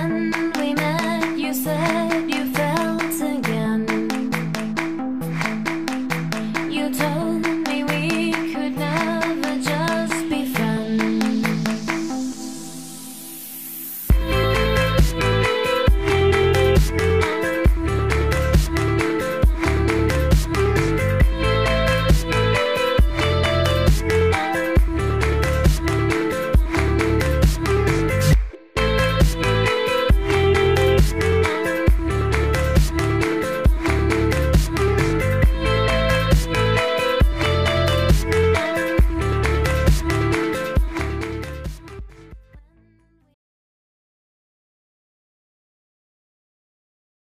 I